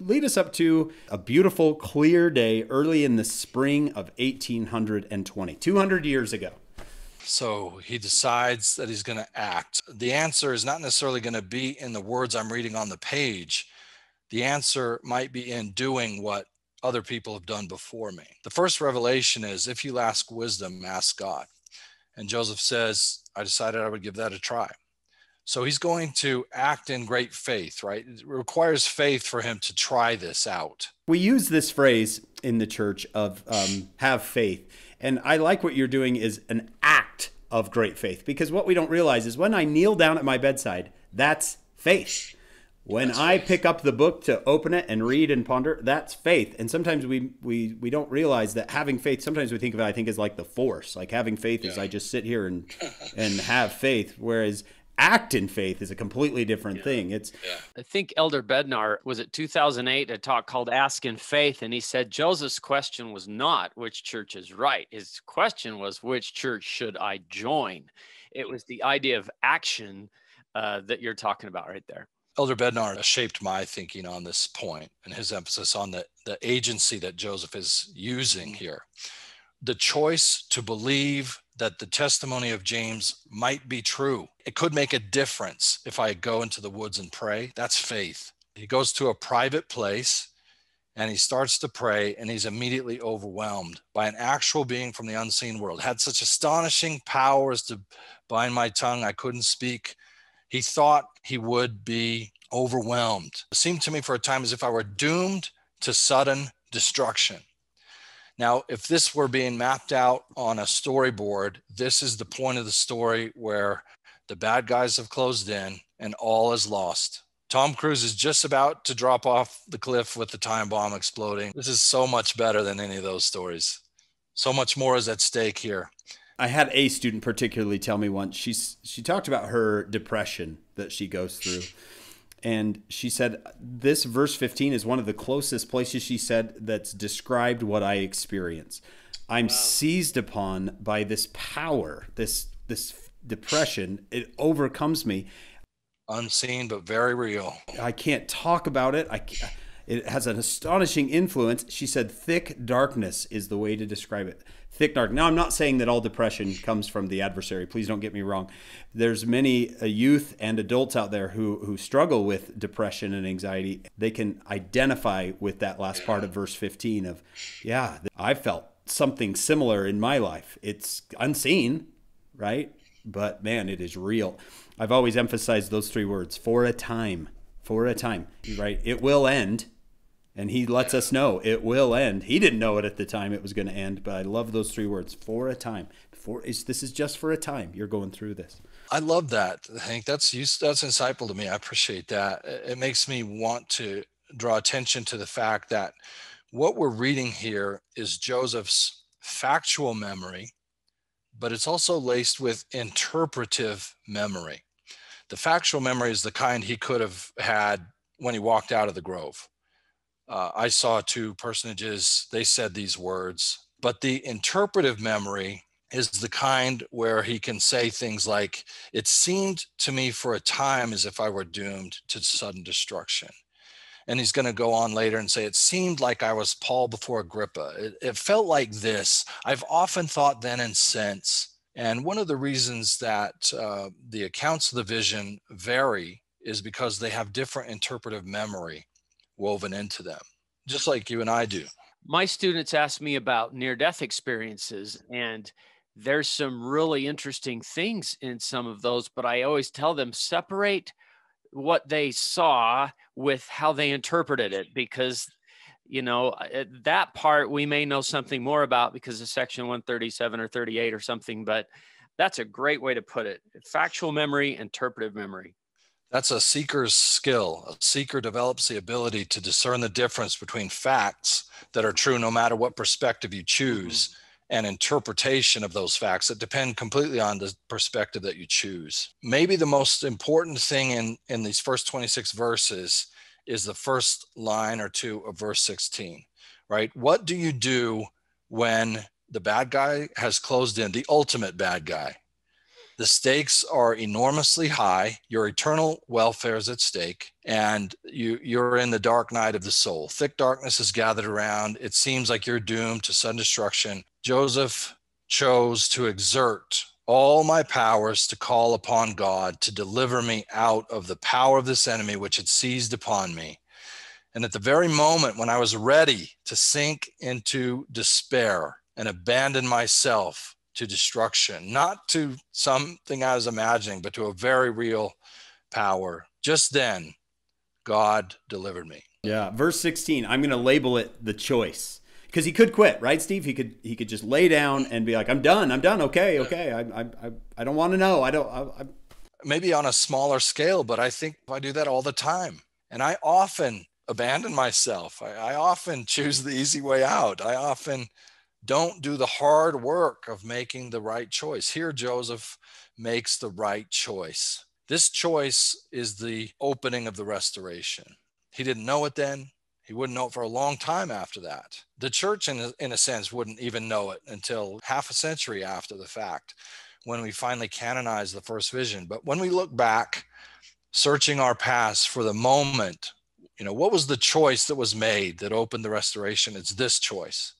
lead us up to a beautiful, clear day early in the spring of 1820, 200 years ago. So he decides that he's going to act. The answer is not necessarily going to be in the words I'm reading on the page. The answer might be in doing what other people have done before me. The first revelation is if you ask wisdom, ask God. And Joseph says, I decided I would give that a try. So he's going to act in great faith, right? It requires faith for him to try this out. We use this phrase in the church of um, have faith. And I like what you're doing is an act of great faith because what we don't realize is when I kneel down at my bedside, that's faith. When that's I faith. pick up the book to open it and read and ponder, that's faith. And sometimes we we we don't realize that having faith. Sometimes we think of it, I think, as like the force. Like having faith yeah. is I just sit here and and have faith. Whereas act in faith is a completely different yeah. thing. It's yeah. I think Elder Bednar was it 2008 a talk called Ask in Faith and he said Joseph's question was not which church is right. His question was which church should I join? It was the idea of action uh, that you're talking about right there. Elder Bednar shaped my thinking on this point and his emphasis on the, the agency that Joseph is using here. The choice to believe that the testimony of James might be true. It could make a difference if I go into the woods and pray. That's faith. He goes to a private place and he starts to pray and he's immediately overwhelmed by an actual being from the unseen world. Had such astonishing powers to bind my tongue, I couldn't speak. He thought he would be overwhelmed. It seemed to me for a time as if I were doomed to sudden destruction. Now, if this were being mapped out on a storyboard, this is the point of the story where the bad guys have closed in and all is lost. Tom Cruise is just about to drop off the cliff with the time bomb exploding. This is so much better than any of those stories. So much more is at stake here. I had a student particularly tell me once she's she talked about her depression that she goes through and she said this verse 15 is one of the closest places she said that's described what i experience. I'm wow. seized upon by this power this this depression. It overcomes me. Unseen but very real. I can't talk about it. I it has an astonishing influence. She said thick darkness is the way to describe it thick dark. Now, I'm not saying that all depression comes from the adversary. Please don't get me wrong. There's many uh, youth and adults out there who who struggle with depression and anxiety. They can identify with that last part of verse 15 of, yeah, I felt something similar in my life. It's unseen, right? But man, it is real. I've always emphasized those three words for a time. For a time, right? It will end and he lets us know it will end. He didn't know it at the time it was going to end, but I love those three words for a time. For this is just for a time. You're going through this. I love that. Hank, that's that's insightful to me. I appreciate that. It makes me want to draw attention to the fact that what we're reading here is Joseph's factual memory, but it's also laced with interpretive memory. The factual memory is the kind he could have had when he walked out of the grove uh, I saw two personages, they said these words, but the interpretive memory is the kind where he can say things like, It seemed to me for a time as if I were doomed to sudden destruction. And he's going to go on later and say, It seemed like I was Paul before Agrippa. It, it felt like this. I've often thought then and since. And one of the reasons that uh, the accounts of the vision vary is because they have different interpretive memory woven into them, just like you and I do. My students ask me about near death experiences, and there's some really interesting things in some of those, but I always tell them separate what they saw with how they interpreted it because you know uh, that part we may know something more about because of section 137 or 38 or something but that's a great way to put it factual memory interpretive memory that's a seeker's skill. A seeker develops the ability to discern the difference between facts that are true no matter what perspective you choose mm-hmm. and interpretation of those facts that depend completely on the perspective that you choose. Maybe the most important thing in, in these first 26 verses is the first line or two of verse 16, right? What do you do when the bad guy has closed in, the ultimate bad guy? The stakes are enormously high. Your eternal welfare is at stake, and you, you're in the dark night of the soul. Thick darkness is gathered around. It seems like you're doomed to sudden destruction. Joseph chose to exert all my powers to call upon God to deliver me out of the power of this enemy which had seized upon me. And at the very moment when I was ready to sink into despair and abandon myself to destruction, not to something I was imagining, but to a very real power, just then God delivered me. Yeah. Verse 16, I'm going to label it the choice because he could quit, right, Steve? He could he could just lay down and be like, "I'm done. I'm done. Okay, okay. I I I don't want to know. I don't. I, I... Maybe on a smaller scale, but I think I do that all the time, and I often abandon myself. I, I often choose the easy way out. I often don't do the hard work of making the right choice. Here, Joseph makes the right choice. This choice is the opening of the restoration. He didn't know it then. He wouldn't know it for a long time after that. The church, in a, in a sense, wouldn't even know it until half a century after the fact when we finally canonized the first vision. But when we look back, searching our past for the moment, you know, what was the choice that was made that opened the restoration? It's this choice.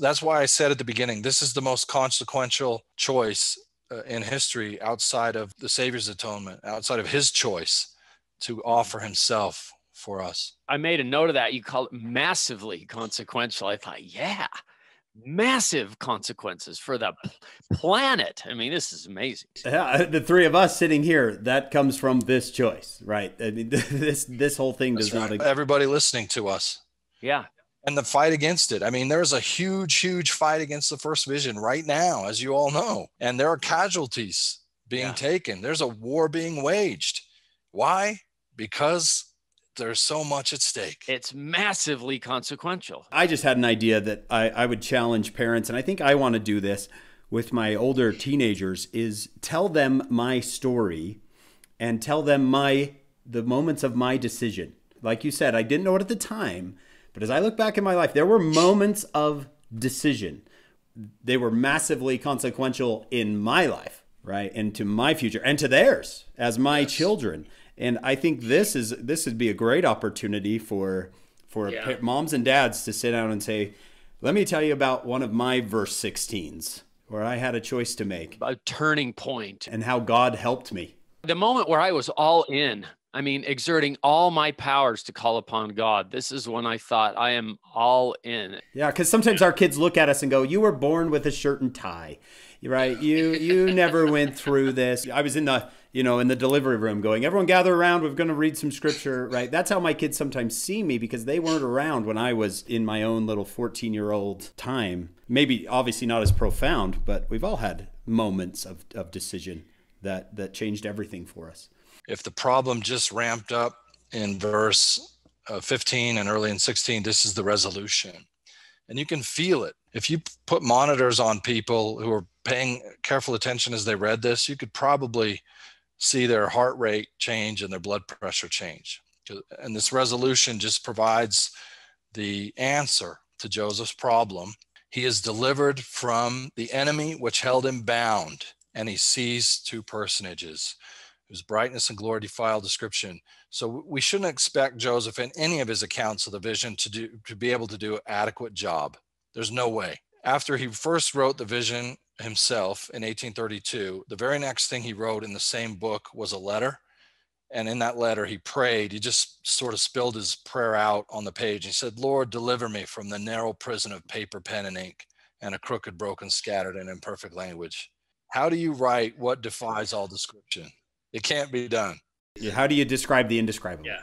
That's why I said at the beginning, this is the most consequential choice uh, in history outside of the Savior's atonement, outside of his choice to offer himself for us. I made a note of that. You call it massively consequential. I thought, yeah, massive consequences for the planet. I mean, this is amazing. Yeah, the three of us sitting here, that comes from this choice, right? I mean, this this whole thing does right. not. Everybody listening to us. Yeah. And the fight against it. I mean, there's a huge, huge fight against the first vision right now, as you all know. And there are casualties being yeah. taken. There's a war being waged. Why? Because there's so much at stake. It's massively consequential. I just had an idea that I, I would challenge parents, and I think I want to do this with my older teenagers is tell them my story and tell them my the moments of my decision. Like you said, I didn't know it at the time, but as I look back in my life, there were moments of decision. They were massively consequential in my life, right? And to my future and to theirs as my yes. children. And I think this is this would be a great opportunity for for yeah. moms and dads to sit down and say, "Let me tell you about one of my verse 16s where I had a choice to make, a turning point, and how God helped me." The moment where I was all in, I mean, exerting all my powers to call upon God. This is when I thought I am all in. Yeah, because sometimes our kids look at us and go, "You were born with a shirt and tie, right? You you never went through this." I was in the you know, in the delivery room going, everyone gather around, we're going to read some scripture, right? That's how my kids sometimes see me because they weren't around when I was in my own little 14 year old time. Maybe obviously not as profound, but we've all had moments of, of decision that, that changed everything for us. If the problem just ramped up in verse uh, 15 and early in 16, this is the resolution. And you can feel it. If you put monitors on people who are paying careful attention as they read this, you could probably see their heart rate change and their blood pressure change. And this resolution just provides the answer to Joseph's problem. He is delivered from the enemy which held him bound, and he sees two personages whose brightness and glory defile description. So we shouldn't expect Joseph in any of his accounts of the vision to do to be able to do an adequate job. There's no way. After he first wrote the vision himself in 1832, the very next thing he wrote in the same book was a letter. And in that letter, he prayed. He just sort of spilled his prayer out on the page. He said, Lord, deliver me from the narrow prison of paper, pen, and ink, and a crooked, broken, scattered, and imperfect language. How do you write what defies all description? It can't be done. How do you describe the indescribable? Yeah.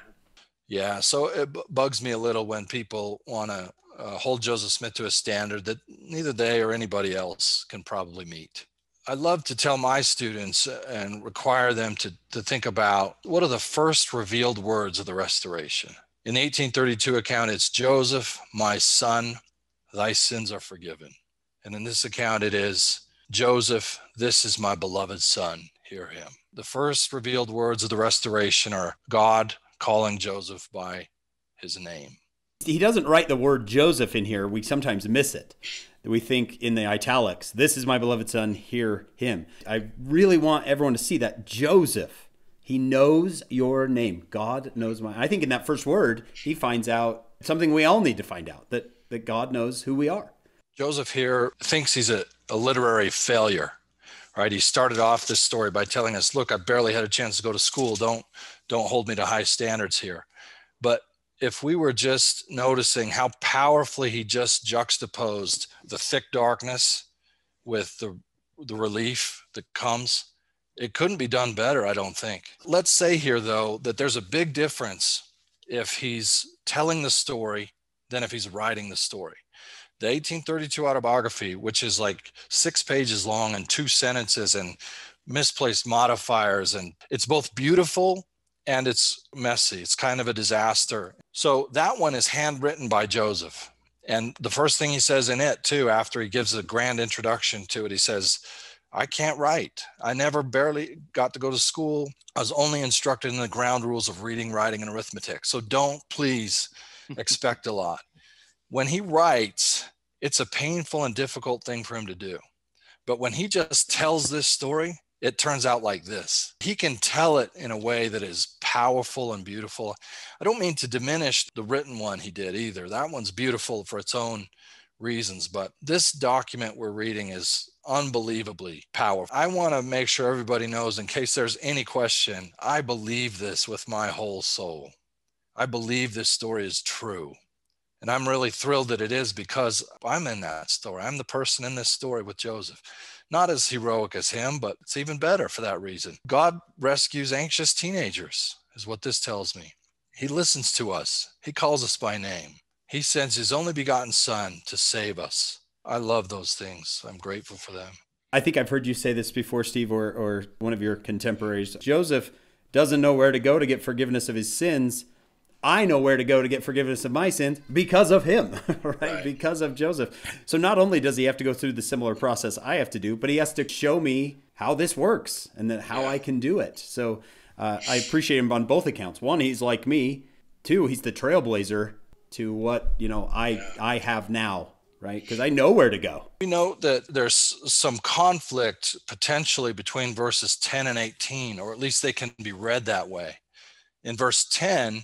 Yeah. So it bugs me a little when people want to uh, hold Joseph Smith to a standard that neither they or anybody else can probably meet. I love to tell my students uh, and require them to, to think about what are the first revealed words of the restoration. In the 1832 account, it's Joseph, my son, thy sins are forgiven. And in this account, it is Joseph, this is my beloved son, hear him. The first revealed words of the restoration are God calling Joseph by his name. He doesn't write the word Joseph in here. We sometimes miss it. We think in the italics, this is my beloved son, hear him. I really want everyone to see that Joseph, he knows your name. God knows my. I think in that first word, he finds out something we all need to find out that, that God knows who we are. Joseph here thinks he's a, a literary failure right? He started off this story by telling us look i barely had a chance to go to school. Don't don't hold me to high standards here. But if we were just noticing how powerfully he just juxtaposed the thick darkness with the the relief that comes it couldn't be done better i don't think. Let's say here though that there's a big difference if he's telling the story than if he's writing the story the 1832 autobiography, which is like six pages long and two sentences and misplaced modifiers. And it's both beautiful and it's messy. It's kind of a disaster. So that one is handwritten by Joseph. And the first thing he says in it, too, after he gives a grand introduction to it, he says, I can't write. I never barely got to go to school. I was only instructed in the ground rules of reading, writing, and arithmetic. So don't please expect a lot when he writes, it's a painful and difficult thing for him to do. But when he just tells this story, it turns out like this. He can tell it in a way that is powerful and beautiful. I don't mean to diminish the written one he did either. That one's beautiful for its own reasons, but this document we're reading is unbelievably powerful. I want to make sure everybody knows, in case there's any question, I believe this with my whole soul. I believe this story is true. And I'm really thrilled that it is because I'm in that story. I'm the person in this story with Joseph. Not as heroic as him, but it's even better for that reason. God rescues anxious teenagers, is what this tells me. He listens to us, He calls us by name. He sends His only begotten Son to save us. I love those things. I'm grateful for them. I think I've heard you say this before, Steve, or, or one of your contemporaries. Joseph doesn't know where to go to get forgiveness of his sins I know where to go to get forgiveness of my sins because of him, right? right? Because of Joseph. So not only does he have to go through the similar process I have to do, but he has to show me how this works and then how yeah. I can do it. So uh, I appreciate him on both accounts. One, he's like me. Two, he's the trailblazer to what you know I yeah. I have now, right? Because I know where to go. We know that there's some conflict potentially between verses 10 and 18, or at least they can be read that way. In verse 10,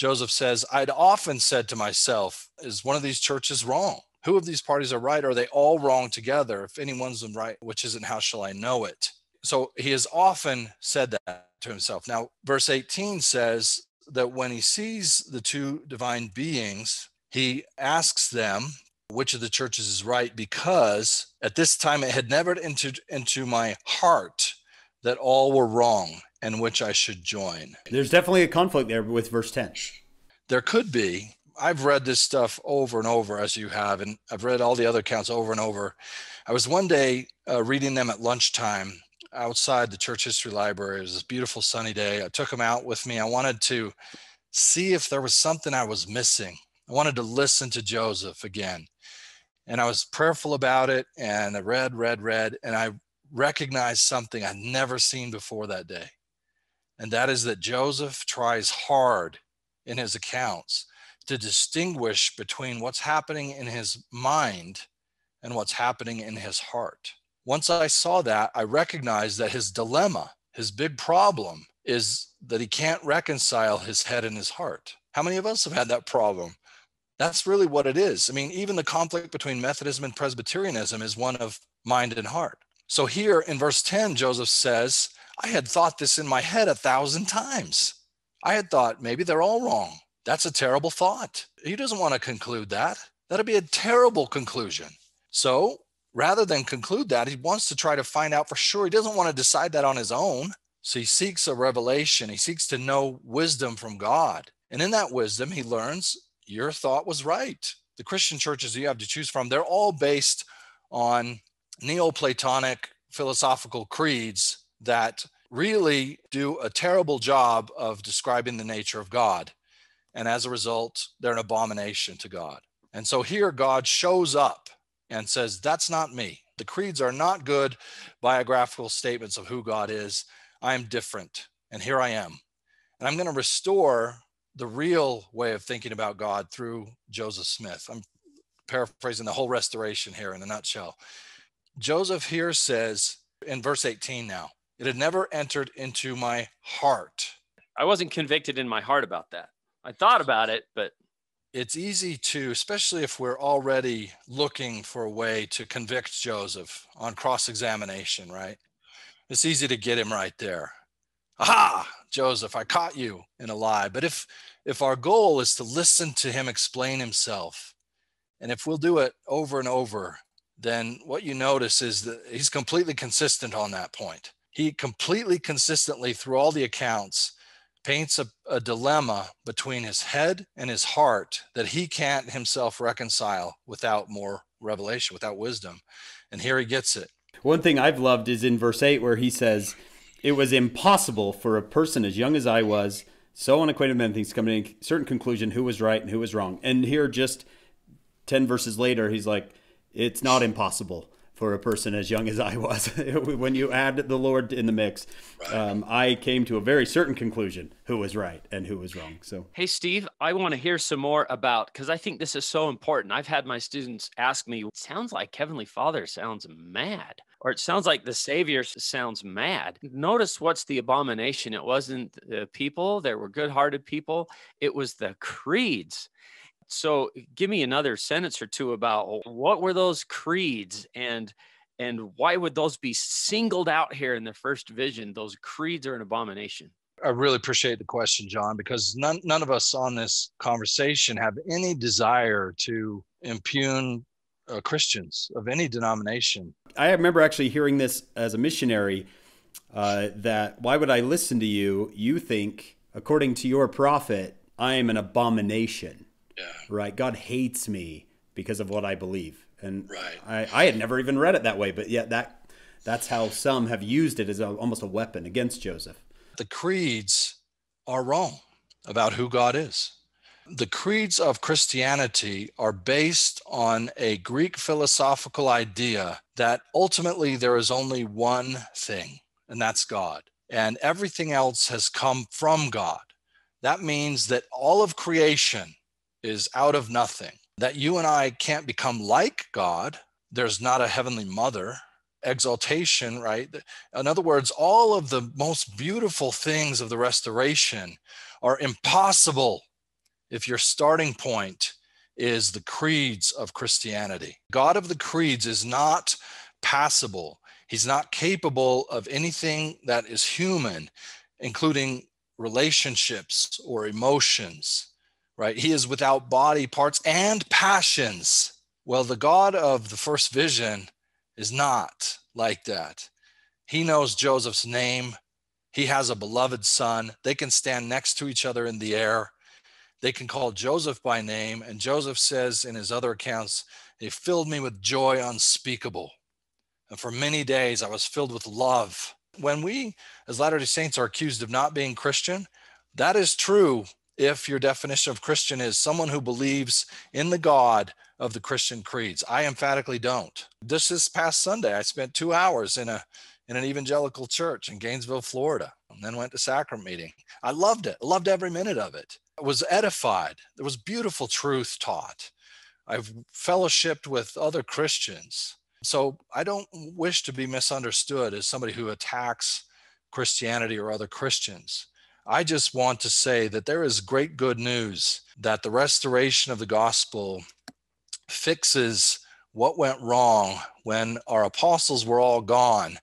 Joseph says, I'd often said to myself, is one of these churches wrong? Who of these parties are right? Are they all wrong together? If anyone's right, which isn't, how shall I know it? So he has often said that to himself. Now, verse 18 says that when he sees the two divine beings, he asks them which of the churches is right because at this time it had never entered into my heart that all were wrong and which I should join. There's definitely a conflict there with verse 10. There could be. I've read this stuff over and over, as you have, and I've read all the other accounts over and over. I was one day uh, reading them at lunchtime outside the church history library. It was this beautiful sunny day. I took them out with me. I wanted to see if there was something I was missing. I wanted to listen to Joseph again. And I was prayerful about it and I read, read, read, and I recognized something I'd never seen before that day and that is that Joseph tries hard in his accounts to distinguish between what's happening in his mind and what's happening in his heart. Once I saw that, I recognized that his dilemma, his big problem, is that he can't reconcile his head and his heart. How many of us have had that problem? That's really what it is. I mean, even the conflict between Methodism and Presbyterianism is one of mind and heart. So here in verse 10, Joseph says, I had thought this in my head a thousand times. I had thought maybe they're all wrong. That's a terrible thought. He doesn't want to conclude that. That'd be a terrible conclusion. So rather than conclude that, he wants to try to find out for sure. He doesn't want to decide that on his own. So he seeks a revelation. He seeks to know wisdom from God. And in that wisdom, he learns your thought was right. The Christian churches you have to choose from, they're all based on Neoplatonic philosophical creeds that really do a terrible job of describing the nature of God. And as a result, they're an abomination to God. And so here God shows up and says, That's not me. The creeds are not good biographical statements of who God is. I am different. And here I am. And I'm going to restore the real way of thinking about God through Joseph Smith. I'm paraphrasing the whole restoration here in a nutshell. Joseph here says in verse 18 now, it had never entered into my heart. I wasn't convicted in my heart about that. I thought about it, but it's easy to, especially if we're already looking for a way to convict Joseph on cross examination, right? It's easy to get him right there. Aha, Joseph, I caught you in a lie. But if if our goal is to listen to him explain himself, and if we'll do it over and over, then what you notice is that he's completely consistent on that point. He completely consistently through all the accounts paints a, a, dilemma between his head and his heart that he can't himself reconcile without more revelation, without wisdom. And here he gets it. One thing I've loved is in verse 8 where he says, It was impossible for a person as young as I was, so unacquainted with many things, to come to a certain conclusion who was right and who was wrong. And here, just 10 verses later, he's like, It's not impossible for a person as young as I was. when you add the Lord in the mix, right. um, I came to a very certain conclusion who was right and who was wrong. So, hey, Steve, I want to hear some more about because I think this is so important. I've had my students ask me, sounds like Heavenly Father sounds mad. Or it sounds like the Savior sounds mad. Notice what's the abomination. It wasn't the people, there were good hearted people, it was the creeds so give me another sentence or two about what were those creeds and and why would those be singled out here in the first vision? Those creeds are an abomination. I really appreciate the question john because none, none of us on this conversation have any desire to impugn uh, christians of any denomination. I remember actually hearing this as a missionary uh, that why would i listen to you? You think according to your prophet i am an abomination yeah. Right. God hates me because of what I believe. And right. I, I had never even read it that way, but yet that that's how some have used it as a, almost a weapon against Joseph. The creeds are wrong about who God is. The creeds of Christianity are based on a Greek philosophical idea that ultimately there is only one thing, and that's God. And everything else has come from God. That means that all of creation is out of nothing, that you and I can't become like God. There's not a heavenly mother. Exaltation, right? In other words, all of the most beautiful things of the restoration are impossible if your starting point is the creeds of Christianity. God of the creeds is not passible. He's not capable of anything that is human, including relationships or emotions right? He is without body parts and passions. Well, the God of the first vision is not like that. He knows Joseph's name. He has a beloved son. They can stand next to each other in the air. They can call Joseph by name. And Joseph says in his other accounts, They filled me with joy unspeakable. And for many days I was filled with love. When we, as Latter day Saints, are accused of not being Christian, that is true if your definition of Christian is someone who believes in the God of the Christian creeds. I emphatically don't. This this past Sunday, I spent two hours in a in an evangelical church in Gainesville, Florida, and then went to sacrament meeting. I loved it. Loved every minute of it. I was edified. There was beautiful truth taught. I've fellowshipped with other Christians. So I don't wish to be misunderstood as somebody who attacks Christianity or other Christians. I just want to say that there is great good news that the restoration of the gospel fixes what went wrong when our apostles were all gone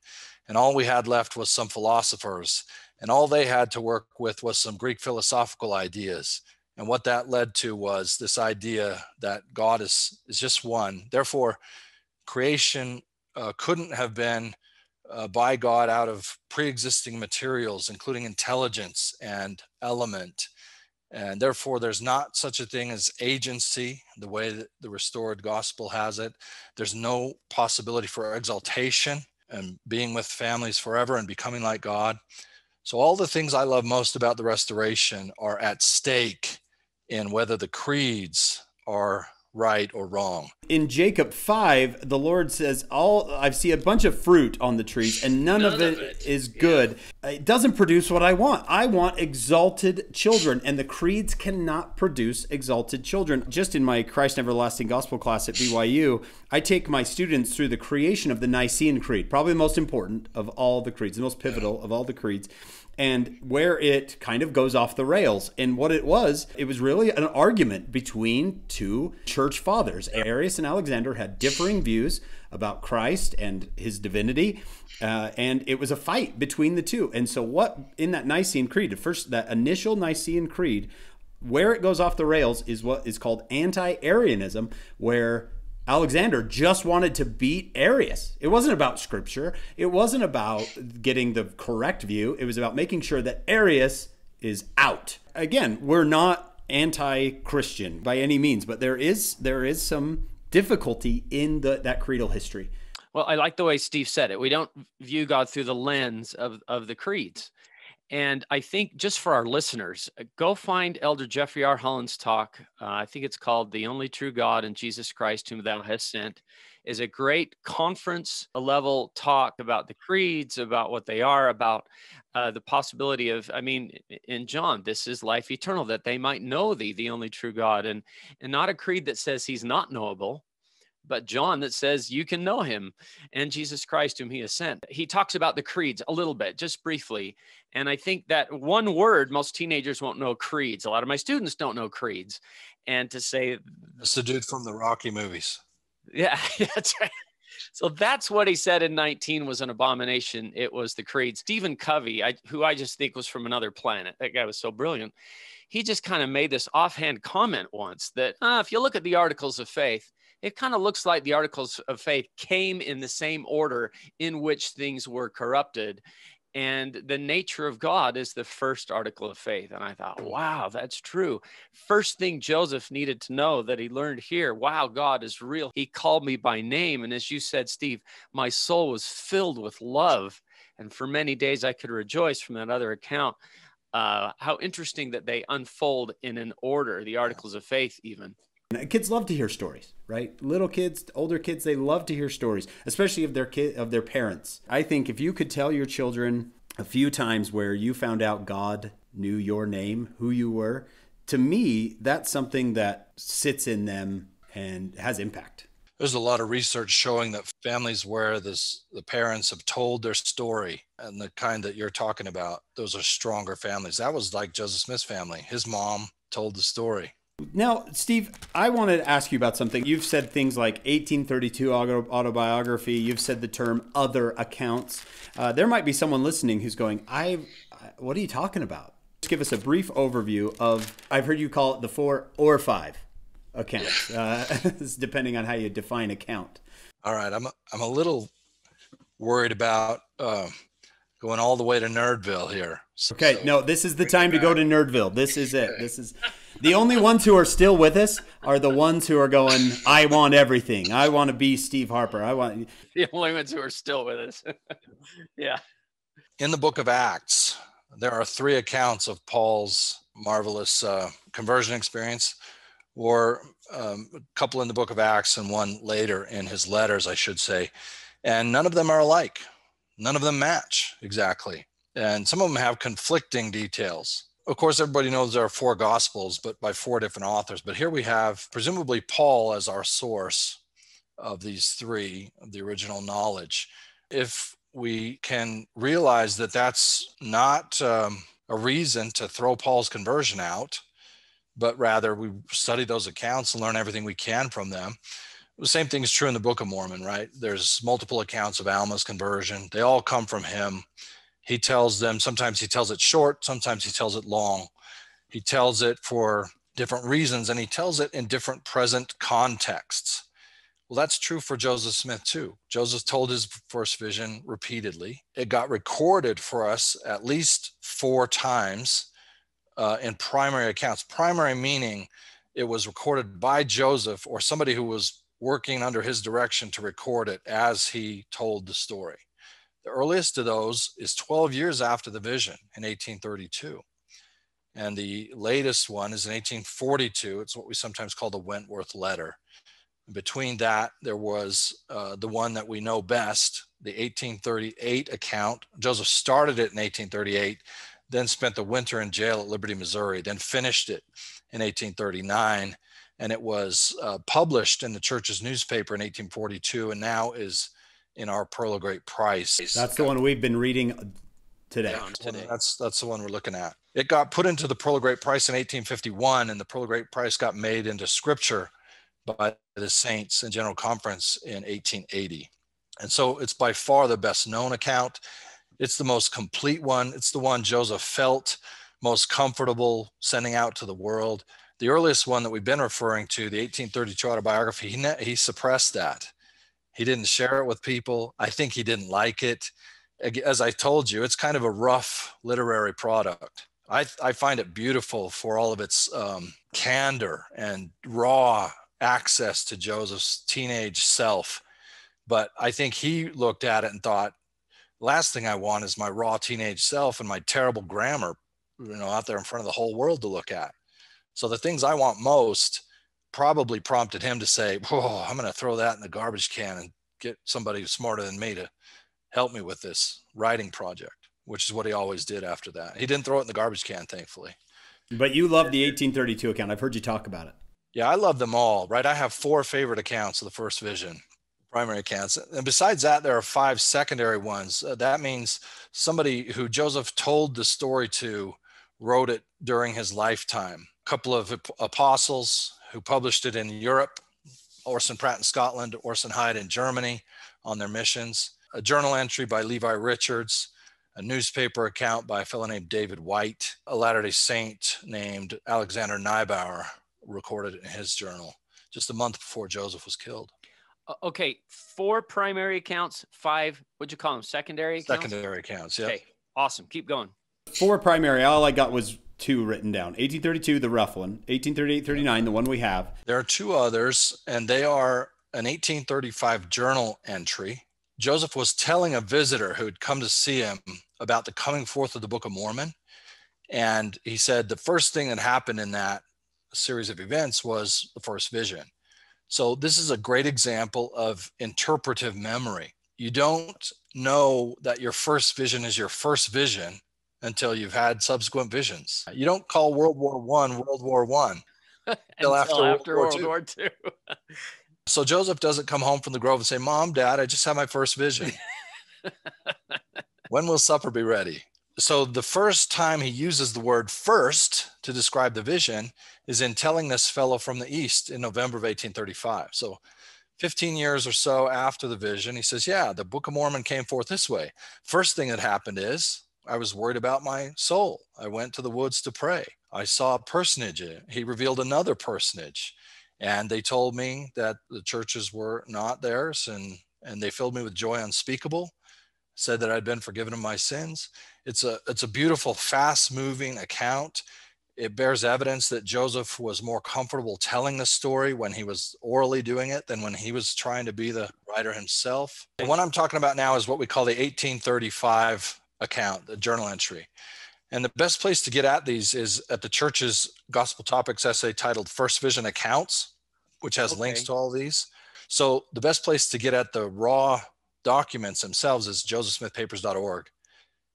and all we had left was some philosophers and all they had to work with was some Greek philosophical ideas. And what that led to was this idea that God is, is just one. Therefore, creation uh, couldn't have been uh, by God out of pre-existing materials, including intelligence and element. And therefore, there's not such a thing as agency, the way that the restored gospel has it. There's no possibility for exaltation and being with families forever and becoming like God. So, all the things I love most about the restoration are at stake in whether the creeds are right or wrong. In Jacob 5, the Lord says, "All I see a bunch of fruit on the trees and none, none of, it of, it is good. Yeah. It doesn't produce what I want. I want exalted children and the creeds cannot produce exalted children." Just in my Christ Everlasting Gospel class at BYU, I take my students through the creation of the Nicene Creed, probably the most important of all the creeds, the most pivotal of all the creeds and where it kind of goes off the rails. And what it was, it was really an argument between two church fathers. Arius and Alexander had differing views about Christ and his divinity. Uh, and it was a fight between the two. And so, what in that Nicene Creed, the first, that initial Nicene Creed, where it goes off the rails is what is called anti Arianism, where Alexander just wanted to beat Arius. It wasn't about scripture. It wasn't about getting the correct view. It was about making sure that Arius is out. Again, we're not anti-Christian by any means, but there is there is some difficulty in the that creedal history. Well, I like the way Steve said it. We don't view God through the lens of of the creeds. And I think just for our listeners, uh, go find Elder Jeffrey R. Holland's talk. Uh, I think it's called The Only True God and Jesus Christ, Whom Thou Hast Sent, is a great conference level talk about the creeds, about what they are, about uh, the possibility of, I mean, in John, this is life eternal, that they might know thee, the only true God, and, and not a creed that says he's not knowable, but John that says you can know him and Jesus Christ, whom he has sent. He talks about the creeds a little bit, just briefly. And I think that one word, most teenagers won't know creeds. A lot of my students don't know creeds. And to say, it's the dude from the Rocky movies. Yeah, that's right. So that's what he said in 19 was an abomination. It was the creed. Stephen Covey, I, who I just think was from another planet. That guy was so brilliant. He just kind of made this offhand comment once that uh, if you look at the articles of faith, it kind of looks like the articles of faith came in the same order in which things were corrupted. And the nature of God is the first article of faith. And I thought, wow, that's true. First thing Joseph needed to know that he learned here wow, God is real. He called me by name. And as you said, Steve, my soul was filled with love. And for many days, I could rejoice from that other account. Uh, how interesting that they unfold in an order, the articles of faith, even. Kids love to hear stories, right? Little kids, older kids, they love to hear stories, especially of their kid of their parents. I think if you could tell your children a few times where you found out God knew your name, who you were, to me, that's something that sits in them and has impact. There's a lot of research showing that families where this, the parents have told their story and the kind that you're talking about, those are stronger families. That was like Joseph Smith's family. His mom told the story now, Steve, I wanted to ask you about something. You've said things like 1832 autobiography. You've said the term other accounts. Uh, there might be someone listening who's going, "I, what are you talking about?" Just give us a brief overview of. I've heard you call it the four or five accounts, uh, depending on how you define account. All right, I'm a, I'm a little worried about uh, going all the way to Nerdville here. So, okay, so no, this is the time to go to Nerdville. This is it. This is the only ones who are still with us are the ones who are going. I want everything. I want to be Steve Harper. I want the only ones who are still with us. yeah. In the Book of Acts, there are three accounts of Paul's marvelous uh, conversion experience, or um, a couple in the Book of Acts and one later in his letters, I should say, and none of them are alike. None of them match exactly. And some of them have conflicting details. Of course, everybody knows there are four gospels, but by four different authors. But here we have presumably Paul as our source of these three, of the original knowledge. If we can realize that that's not um, a reason to throw Paul's conversion out, but rather we study those accounts and learn everything we can from them the same thing is true in the Book of Mormon, right? There's multiple accounts of Alma's conversion. They all come from him. He tells them, sometimes he tells it short, sometimes he tells it long. He tells it for different reasons and he tells it in different present contexts. Well, that's true for Joseph Smith too. Joseph told his first vision repeatedly. It got recorded for us at least four times uh, in primary accounts. Primary meaning it was recorded by Joseph or somebody who was working under his direction to record it as he told the story. The earliest of those is 12 years after the vision in 1832. And the latest one is in 1842. It's what we sometimes call the Wentworth Letter. Between that, there was uh, the one that we know best, the 1838 account. Joseph started it in 1838, then spent the winter in jail at Liberty, Missouri, then finished it in 1839. And it was uh, published in the church's newspaper in 1842 and now is in our Pearl of Great Price. That's the one we've been reading today. Yeah, today. That's that's the one we're looking at. It got put into the Pearl of Great Price in 1851, and the Pearl of Great Price got made into scripture by the saints in General Conference in 1880. And so it's by far the best known account. It's the most complete one. It's the one Joseph felt most comfortable sending out to the world. The earliest one that we've been referring to, the 1832 autobiography, he, he suppressed that. He didn't share it with people. I think he didn't like it. As I told you, it's kind of a rough literary product. I, I find it beautiful for all of its um, candor and raw access to Joseph's teenage self. But I think he looked at it and thought, last thing I want is my raw teenage self and my terrible grammar, you know, out there in front of the whole world to look at. So the things I want most probably prompted him to say, "Oh, I'm going to throw that in the garbage can and get somebody smarter than me to help me with this writing project." Which is what he always did after that. He didn't throw it in the garbage can, thankfully. But you love the 1832 account. I've heard you talk about it. Yeah, I love them all, right? I have four favorite accounts of the first vision, primary accounts. And besides that, there are five secondary ones. Uh, that means somebody who Joseph told the story to wrote it during his lifetime. A couple of apostles who published it in Europe, Orson Pratt in Scotland, Orson Hyde in Germany on their missions. A journal entry by Levi Richards, a newspaper account by a fellow named David White, a Latter day Saint named Alexander Neibaur recorded in his journal just a month before Joseph was killed. Okay, four primary accounts, five, what'd you call them? Secondary accounts? Secondary accounts, yeah. Okay, awesome. Keep going. Four primary. All I got was two written down 1832, the rough one, 1838 39, the one we have. There are two others, and they are an 1835 journal entry. Joseph was telling a visitor who had come to see him about the coming forth of the Book of Mormon. And he said the first thing that happened in that series of events was the first vision. So, this is a great example of interpretive memory. You don't know that your first vision is your first vision until you've had subsequent visions. You don't call World War One World War One until, after, after, World, War, World War II. so Joseph doesn't come home from the grove and say, "Mom, Dad, I just had my first vision." when will supper be ready? So the first time he uses the word first to describe the vision is in telling this fellow from the east in November of 1835. So 15 years or so after the vision, he says, Yeah, the Book of Mormon came forth this way. First thing that happened is I was worried about my soul. I went to the woods to pray. I saw a personage. He revealed another personage. And they told me that the churches were not theirs and, and they filled me with joy unspeakable said that I'd been forgiven of my sins. It's a it's a beautiful, fast moving account. It bears evidence that Joseph was more comfortable telling the story when he was orally doing it than when he was trying to be the writer himself. One I'm talking about now is what we call the 1835 account, the journal entry. And the best place to get at these is at the church's gospel topics essay titled First Vision Accounts, which has okay. links to all these. So the best place to get at the raw documents themselves is josephsmithpapers.org.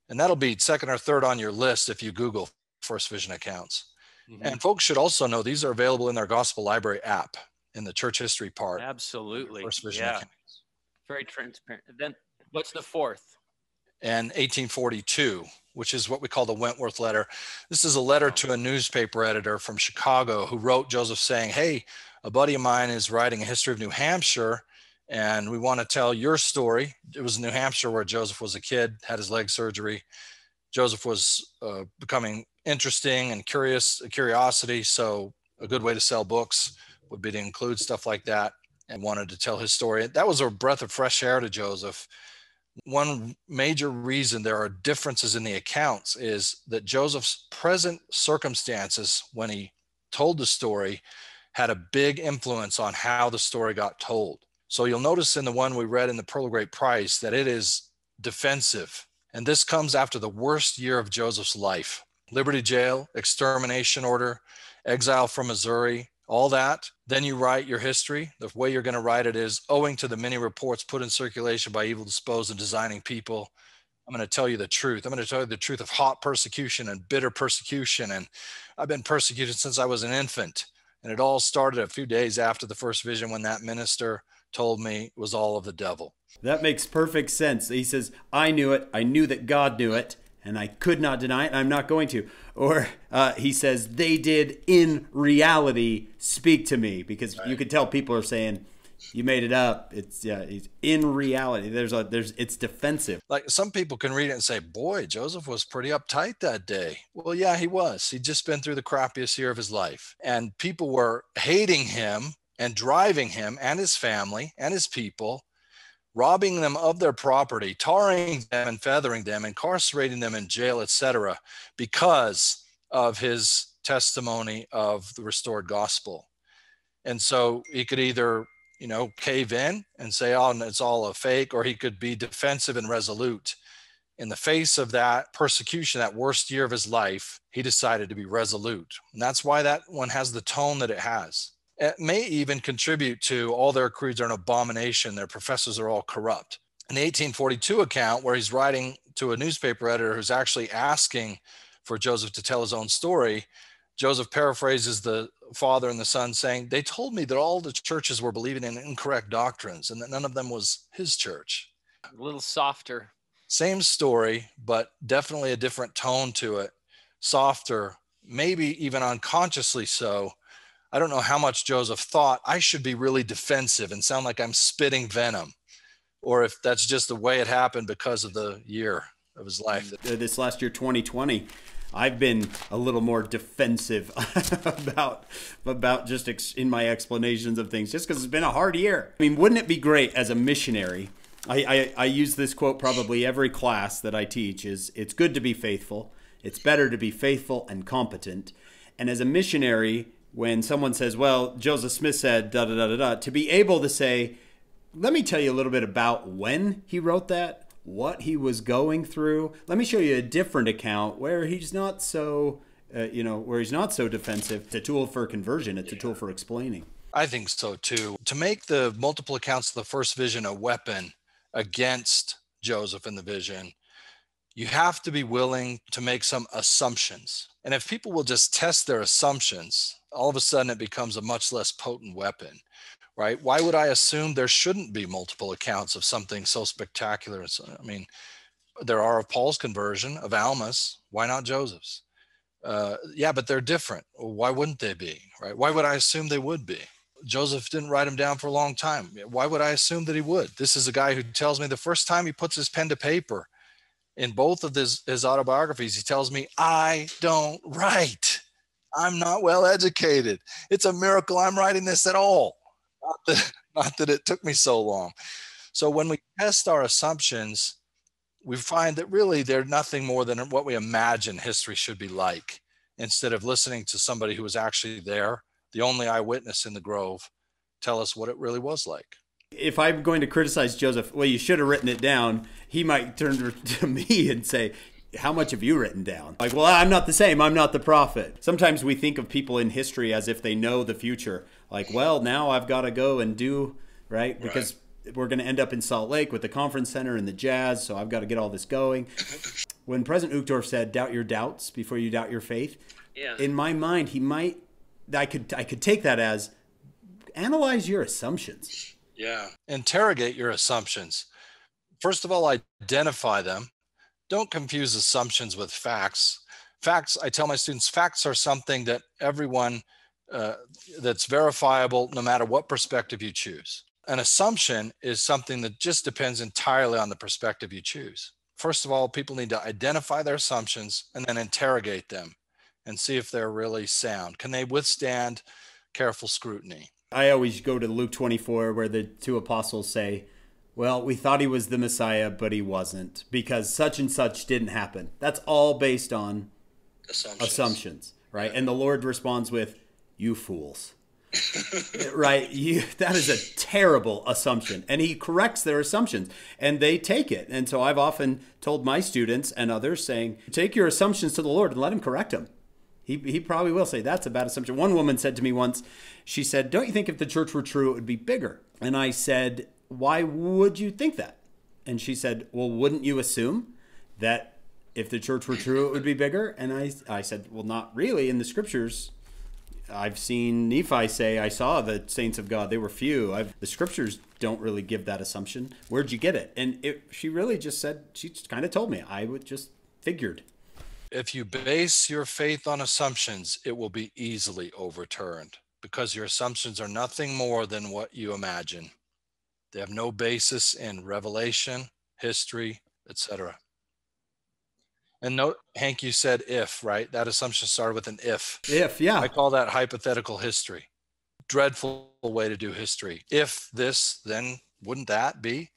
And that'll be second or third on your list if you Google First Vision accounts. Mm-hmm. And folks should also know these are available in their Gospel Library app in the church history part. Absolutely. First Vision yeah. accounts. Very transparent. Then what's the fourth? And 1842, which is what we call the Wentworth letter. This is a letter to a newspaper editor from Chicago who wrote Joseph saying, Hey, a buddy of mine is writing a history of New Hampshire and we want to tell your story. It was New Hampshire where Joseph was a kid, had his leg surgery. Joseph was uh, becoming interesting and curious, a curiosity. So a good way to sell books would be to include stuff like that and wanted to tell his story. That was a breath of fresh air to Joseph. One major reason there are differences in the accounts is that Joseph's present circumstances when he told the story had a big influence on how the story got told. So you'll notice in the one we read in the Pearl of Great Price that it is defensive. And this comes after the worst year of Joseph's life. Liberty Jail, extermination order, exile from Missouri, all that. Then you write your history. The way you're going to write it is owing to the many reports put in circulation by evil disposed and designing people. I'm going to tell you the truth. I'm going to tell you the truth of hot persecution and bitter persecution. And I've been persecuted since I was an infant. And it all started a few days after the first vision when that minister told me was all of the devil. That makes perfect sense. He says, I knew it. I knew that God knew it and I could not deny it, I'm not going to. Or uh, he says, they did in reality speak to me, because right. you could tell people are saying, you made it up. It's yeah, it's in reality. There's a there's it's defensive. Like some people can read it and say, "Boy, Joseph was pretty uptight that day." Well, yeah, he was. He'd just been through the crappiest year of his life, and people were hating him and driving him and his family and his people robbing them of their property, tarring them and feathering them, incarcerating them in jail, etc., because of his testimony of the restored gospel. And so he could either, you know, cave in and say, oh, it's all a fake, or he could be defensive and resolute. In the face of that persecution, that worst year of his life, he decided to be resolute. And that's why that one has the tone that it has it may even contribute to all their creeds are an abomination. Their professors are all corrupt. In the 1842 account, where he's writing to a newspaper editor who's actually asking for Joseph to tell his own story, Joseph paraphrases the father and the son, saying, They told me that all the churches were believing in incorrect doctrines and that none of them was his church. A little softer. Same story, but definitely a different tone to it. Softer, maybe even unconsciously so, I don't know how much Joseph thought I should be really defensive and sound like I'm spitting venom, or if that's just the way it happened because of the year of his life. Uh, this last year, 2020, I've been a little more defensive about about just in my explanations of things, just because it's been a hard year. I mean, wouldn't it be great as a missionary? I, I, I use this quote probably every class that I teach is it's good to be faithful. It's better to be faithful and competent. And as a missionary, when someone says, well, Joseph Smith said da da da da da, to be able to say, let me tell you a little bit about when he wrote that, what he was going through. Let me show you a different account where he's not so, uh, you know, where he's not so defensive. It's a tool for conversion. It's a tool for explaining. I think so too. To make the multiple accounts of the first vision a weapon against Joseph in the vision, you have to be willing to make some assumptions. And if people will just test their assumptions, all of a sudden it becomes a much less potent weapon, right? Why would I assume there shouldn't be multiple accounts of something so spectacular? I mean, there are of Paul's conversion, of Alma's. Why not Joseph's? Uh, yeah, but they're different. Why wouldn't they be, right? Why would I assume they would be? Joseph didn't write him down for a long time. Why would I assume that he would? This is a guy who tells me the first time he puts his pen to paper in both of his, his autobiographies, he tells me, I don't write. I'm not well educated. It's a miracle I'm writing this at all. Not that, not that it took me so long. So when we test our assumptions, we find that really they're nothing more than what we imagine history should be like instead of listening to somebody who was actually there, the only eyewitness in the grove, tell us what it really was like. If I'm going to criticize Joseph, well, you should have written it down. He might turn to me and say, how much have you written down? Like, well, I'm not the same. I'm not the prophet. Sometimes we think of people in history as if they know the future. Like, well, now I've got to go and do, right? Because right. we're going to end up in Salt Lake with the conference center and the jazz, so I've got to get all this going. when President Uchtdorf said, doubt your doubts before you doubt your faith, yeah. in my mind, he might, I could, I could take that as analyze your assumptions. Yeah. Interrogate your assumptions. First of all, identify them don't confuse assumptions with facts. Facts, I tell my students, facts are something that everyone uh, that's verifiable no matter what perspective you choose. An assumption is something that just depends entirely on the perspective you choose. First of all, people need to identify their assumptions and then interrogate them and see if they're really sound. Can they withstand careful scrutiny? I always go to Luke 24 where the two apostles say, well, we thought he was the Messiah, but he wasn't because such and such didn't happen. That's all based on assumptions, assumptions right? Yeah. And the Lord responds with, You fools. right? You that is a terrible assumption, and he corrects their assumptions, and they take it. And so I've often told my students and others, saying, "Take your assumptions to the Lord and let Him correct them." He he probably will say that's a bad assumption. One woman said to me once, she said, "Don't you think if the church were true, it would be bigger?" And I said, "Why would you think that?" And she said, "Well, wouldn't you assume that if the church were true, it would be bigger?" And I I said, "Well, not really. In the scriptures." I've seen Nephi say, I saw the saints of God. They were few. I've, the scriptures don't really give that assumption. Where'd you get it? And it, she really just said, she kind of told me. I would just figured. If you base your faith on assumptions, it will be easily overturned because your assumptions are nothing more than what you imagine. They have no basis in revelation, history, etc. And note, Hank, you said if, right? That assumption started with an if. If, yeah. I call that hypothetical history. Dreadful way to do history. If this, then wouldn't that be?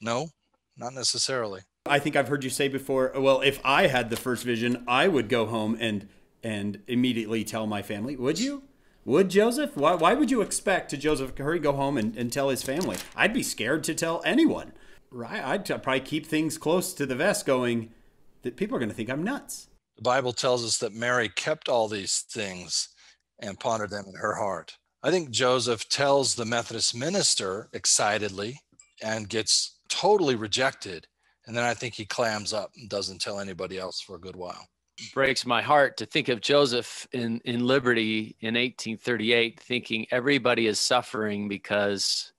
No, not necessarily. I think I've heard you say before, well, if I had the first vision, I would go home and and immediately tell my family. Would you? Would Joseph? Why, why would you expect to Joseph hurry go home and, and tell his family? I'd be scared to tell anyone. Right? I'd probably keep things close to the vest going, that people are going to think I'm nuts. The Bible tells us that Mary kept all these things and pondered them in her heart. I think Joseph tells the Methodist minister excitedly and gets totally rejected. And then I think he clams up and doesn't tell anybody else for a good while. Breaks my heart to think of Joseph in, in Liberty in 1838, thinking everybody is suffering because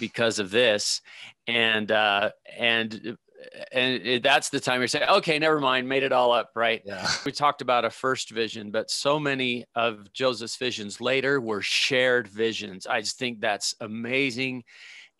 because of this, and uh, and and that's the time you're saying, okay, never mind, made it all up, right? Yeah. We talked about a first vision, but so many of Joseph's visions later were shared visions. I just think that's amazing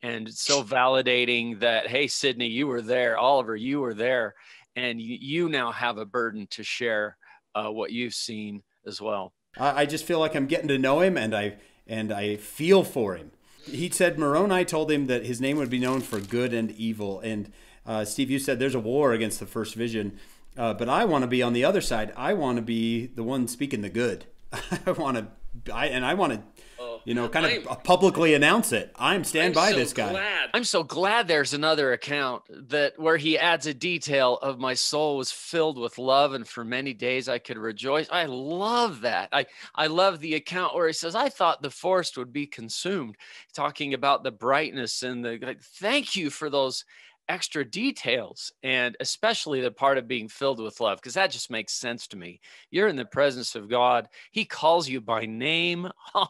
and so validating that, hey, Sidney, you were there, Oliver, you were there, and you, now have a burden to share uh, what you've seen as well. I just feel like I'm getting to know him, and I and I feel for him. He said Moroni told him that his name would be known for good and evil, and uh, Steve, you said there's a war against the first vision, uh, but I want to be on the other side. I want to be the one speaking the good. I want to, I, and I want to, you know, kind of I'm, publicly announce it. I'm stand I'm by so this guy. Glad. I'm so glad there's another account that where he adds a detail of my soul was filled with love, and for many days I could rejoice. I love that. I I love the account where he says, "I thought the forest would be consumed," talking about the brightness and the. Like, Thank you for those extra details and especially the part of being filled with love because that just makes sense to me you're in the presence of god he calls you by name oh,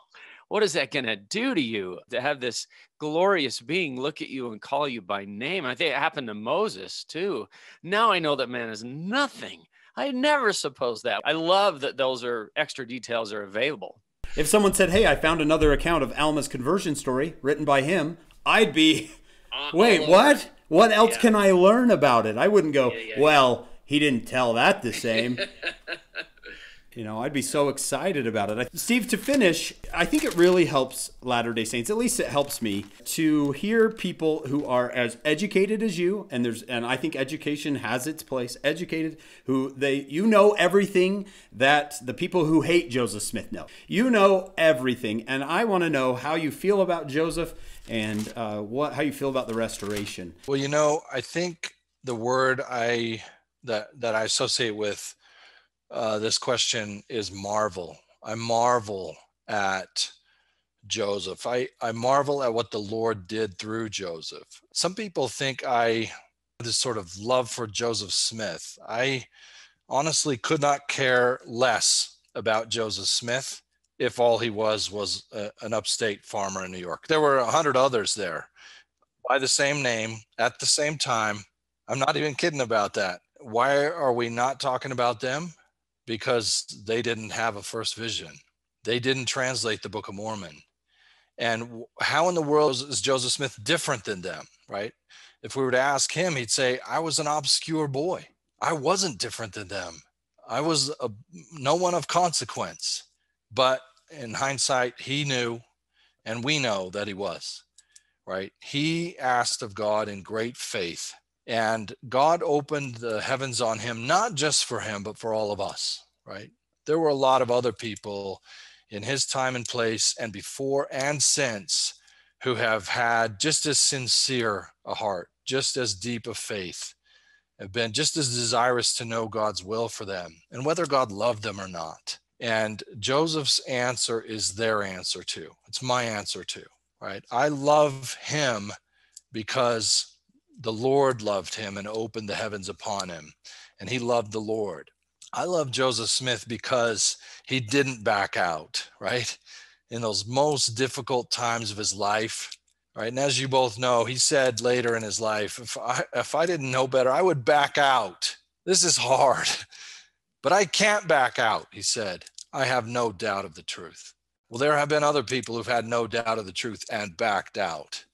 what is that going to do to you to have this glorious being look at you and call you by name? I think it happened to moses too. Now i know that man is nothing. I never supposed that. I love that those are extra details are available. If someone said hey i found another account of alma's conversion story written by him i'd be uh, wait what? What else yeah. can I learn about it? I wouldn't go, yeah, yeah, well, he didn't tell that the same. you know, I'd be so excited about it. Steve, to finish, I think it really helps Latter day Saints, at least it helps me, to hear people who are as educated as you, and there's and I think education has its place, educated, who they you know everything that the people who hate Joseph Smith know. You know everything, and I want to know how you feel about Joseph and uh, what how you feel about the restoration. Well, you know, I think the word I that that I associate with uh, this question is marvel. I marvel at Joseph. I, I marvel at what the Lord did through Joseph. Some people think I this sort of love for Joseph Smith. I honestly could not care less about Joseph Smith if all he was was a, an upstate farmer in New York. There were a hundred others there by the same name at the same time. I'm not even kidding about that. Why are we not talking about them? Because they didn't have a first vision. They didn't translate the Book of Mormon. And how in the world is Joseph Smith different than them, right? If we were to ask him, he'd say, I was an obscure boy. I wasn't different than them. I was a, no one of consequence. But in hindsight, he knew, and we know that he was, right? He asked of God in great faith, and God opened the heavens on him, not just for him, but for all of us, right? There were a lot of other people in his time and place and before and since who have had just as sincere a heart, just as deep a faith, have been just as desirous to know God's will for them and whether God loved them or not. And Joseph's answer is their answer too. It's my answer too, right? I love him because the Lord loved him and opened the heavens upon him, and he loved the Lord. I love Joseph Smith because he didn't back out, right? In those most difficult times of his life, right? And as you both know, he said later in his life, if I, if I didn't know better, I would back out. This is hard, but I can't back out, he said. I have no doubt of the truth. Well, there have been other people who've had no doubt of the truth and backed out.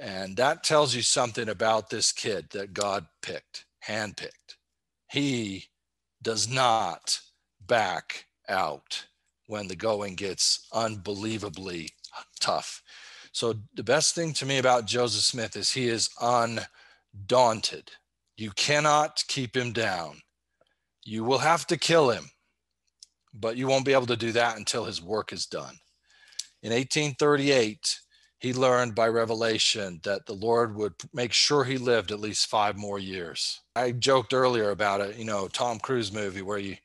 And that tells you something about this kid that God picked, handpicked. He does not back out when the going gets unbelievably tough. So, the best thing to me about Joseph Smith is he is undaunted. You cannot keep him down. You will have to kill him, but you won't be able to do that until his work is done. In 1838, he learned by revelation that the Lord would make sure he lived at least five more years. I joked earlier about it, you know, Tom Cruise movie where you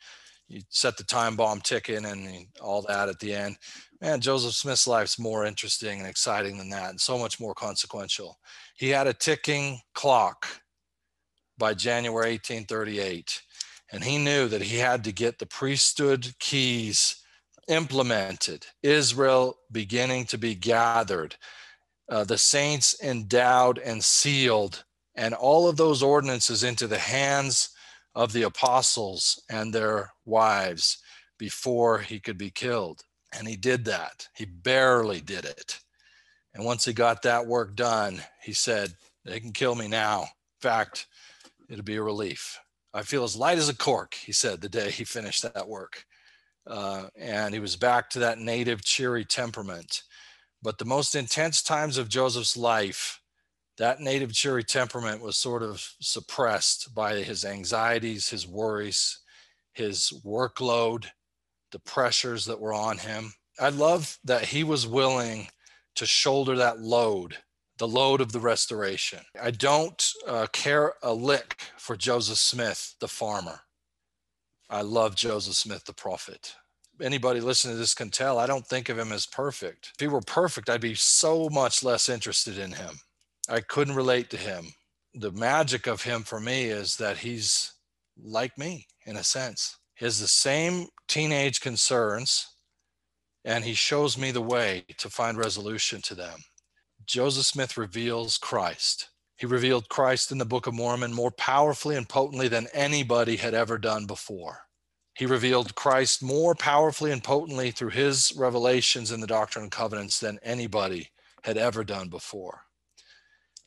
you set the time bomb ticking and all that at the end. Man, Joseph Smith's life's more interesting and exciting than that, and so much more consequential. He had a ticking clock by January 1838, and he knew that he had to get the priesthood keys implemented, Israel beginning to be gathered, uh, the saints endowed and sealed, and all of those ordinances into the hands of the apostles and their wives before he could be killed. And he did that. He barely did it. And once he got that work done, he said, They can kill me now. In fact, it'll be a relief. I feel as light as a cork, he said the day he finished that work. Uh, and he was back to that native cheery temperament. But the most intense times of Joseph's life, that native cheery temperament was sort of suppressed by his anxieties, his worries, his workload, the pressures that were on him. I love that he was willing to shoulder that load, the load of the restoration. I don't uh, care a lick for Joseph Smith, the farmer. I love Joseph Smith, the prophet. Anybody listening to this can tell, I don't think of him as perfect. If he were perfect, I'd be so much less interested in him. I couldn't relate to him. The magic of him for me is that he's like me in a sense. He has the same teenage concerns, and he shows me the way to find resolution to them. Joseph Smith reveals Christ. He revealed Christ in the Book of Mormon more powerfully and potently than anybody had ever done before. He revealed Christ more powerfully and potently through his revelations in the Doctrine and Covenants than anybody had ever done before.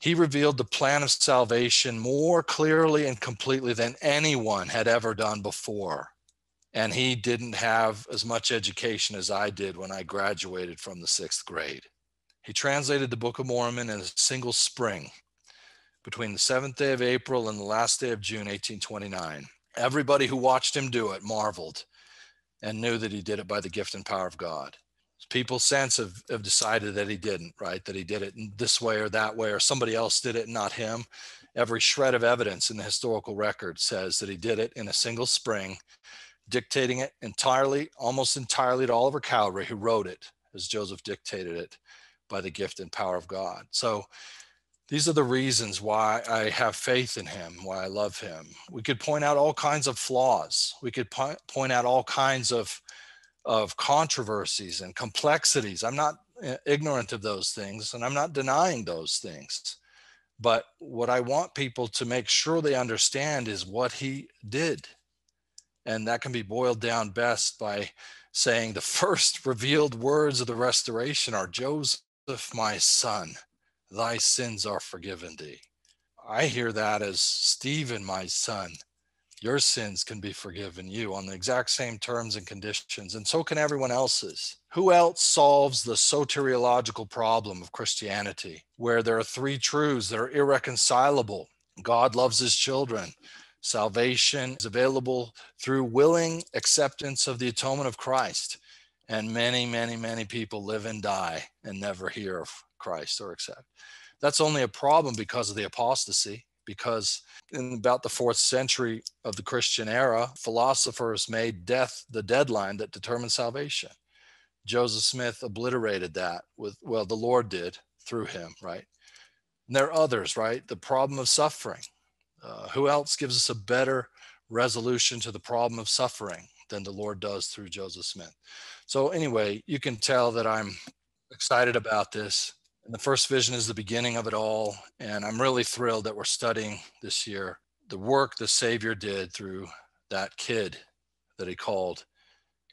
He revealed the plan of salvation more clearly and completely than anyone had ever done before. And he didn't have as much education as I did when I graduated from the sixth grade. He translated the Book of Mormon in a single spring between the seventh day of April and the last day of June, 1829. Everybody who watched him do it marveled and knew that he did it by the gift and power of God. People since have, have decided that he didn't, right? That he did it this way or that way, or somebody else did it, not him. Every shred of evidence in the historical record says that he did it in a single spring, dictating it entirely, almost entirely to Oliver Cowdery, who wrote it as Joseph dictated it by the gift and power of God. So these are the reasons why I have faith in him, why I love him. We could point out all kinds of flaws. We could po- point out all kinds of of controversies and complexities. I'm not uh, ignorant of those things and I'm not denying those things. But what I want people to make sure they understand is what he did. And that can be boiled down best by saying the first revealed words of the restoration are Joseph my son, thy sins are forgiven thee. I hear that as Stephen, my son, your sins can be forgiven you on the exact same terms and conditions, and so can everyone else's. Who else solves the soteriological problem of Christianity, where there are three truths that are irreconcilable? God loves his children. Salvation is available through willing acceptance of the atonement of Christ and many, many, many people live and die and never hear Christ or accept. That's only a problem because of the apostasy. Because in about the fourth century of the Christian era, philosophers made death the deadline that determined salvation. Joseph Smith obliterated that with, well, the Lord did through him, right? And there are others, right? The problem of suffering. Uh, who else gives us a better resolution to the problem of suffering than the Lord does through Joseph Smith? So, anyway, you can tell that I'm excited about this. And the first vision is the beginning of it all. And I'm really thrilled that we're studying this year the work the Savior did through that kid that he called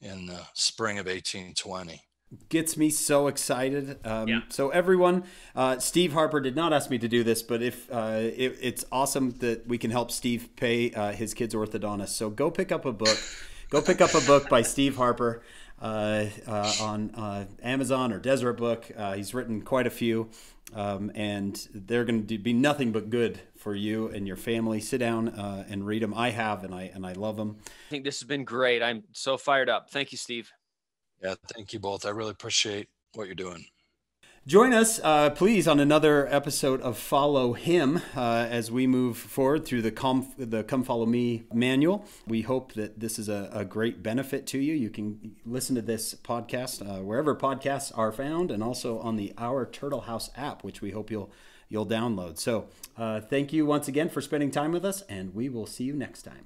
in the spring of 1820 gets me so excited. Um, Yeah. So everyone, uh, Steve Harper did not ask me to do this, but if uh, it, it's awesome that we can help Steve pay uh, his kid's orthodontist. So go pick up a book. go pick up a book by Steve Harper uh, uh, on uh, Amazon or Deseret Book. Uh, he's written quite a few, um, and they're going to be nothing but good for you and your family. Sit down uh, and read them. I have, and I and I love them. I think this has been great. I'm so fired up. Thank you, Steve. Yeah, thank you both. I really appreciate what you're doing. Join us, uh, please, on another episode of Follow Him uh, as we move forward through the Come, the Come Follow Me manual. We hope that this is a, a great benefit to you. You can listen to this podcast uh, wherever podcasts are found, and also on the Our Turtle House app, which we hope you'll you'll download. So, uh, thank you once again for spending time with us, and we will see you next time.